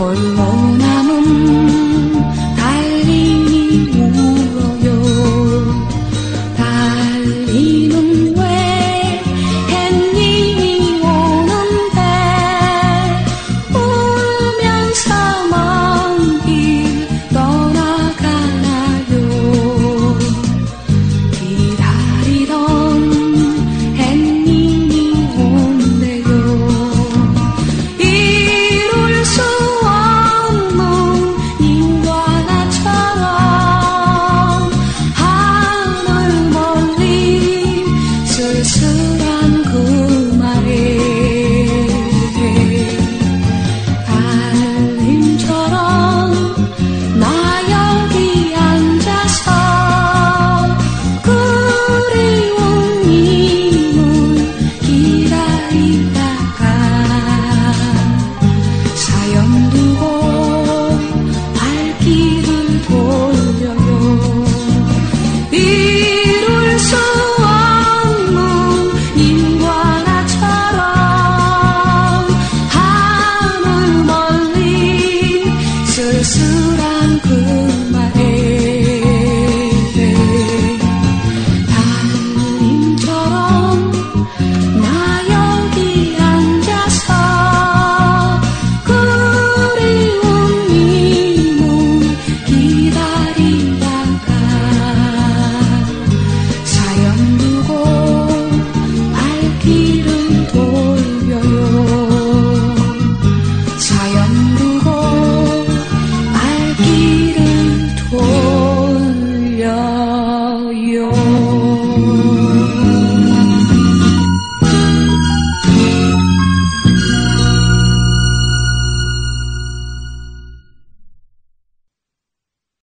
홀로 남은 달리 울어요? 달리는 yourself Susurangku